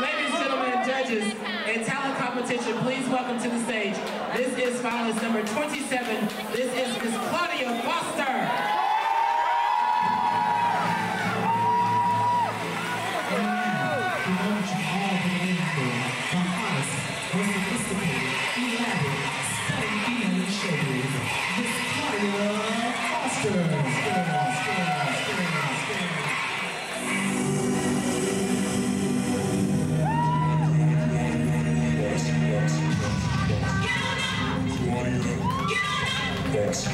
Ladies, gentlemen, judges, and talent competition, please welcome to the stage. This is finalist number 27. This is Miss Claudia Foster.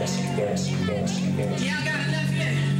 dance, you dance, you. Yeah, I got enough in.